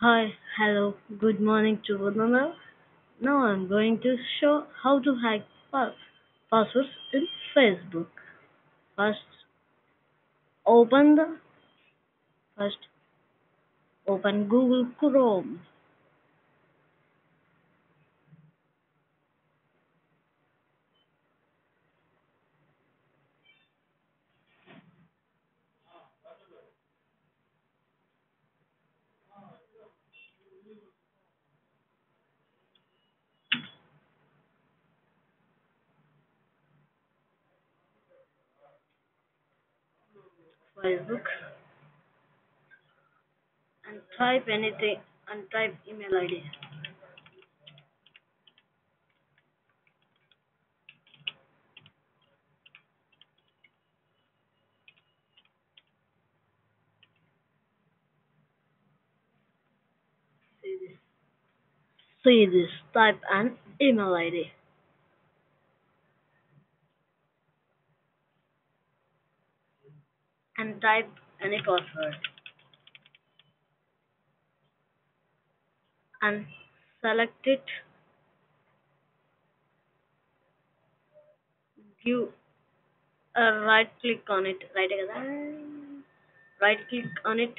Hi, hello, good morning to Vandana. Now I'm going to show how to hack pa- passwords in Facebook. First, open the first open Google Chrome. Facebook and type anything and type email ID. See this. See this. Type an email ID and type any password and select it. Give a uh, right click on it. Right, right click on it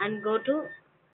and go to